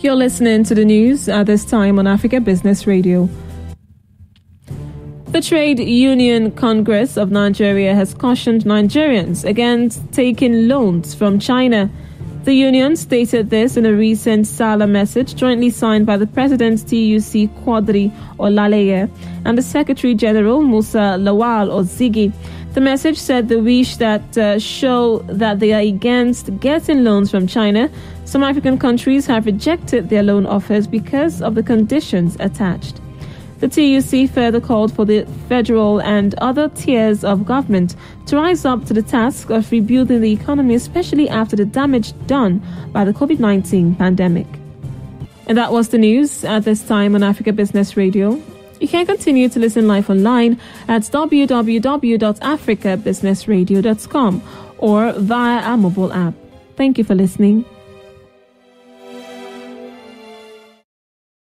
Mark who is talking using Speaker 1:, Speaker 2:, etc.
Speaker 1: You're listening to the news at this time on Africa Business Radio. The Trade Union Congress of Nigeria has cautioned Nigerians against taking loans from China. The union stated this in a recent Sallah message jointly signed by the President TUC Quadri Olaleye and the Secretary General Musa Lawal Ozigi. The message said the wish that uh, show that they are against getting loans from China. Some African countries have rejected their loan offers because of the conditions attached. The TUC further called for the federal and other tiers of government to rise up to the task of rebuilding the economy, especially after the damage done by the COVID 19 pandemic. And that was the news at this time on Africa Business Radio. You can continue to listen live online at www.africabusinessradio.com or via our mobile app. Thank you for listening.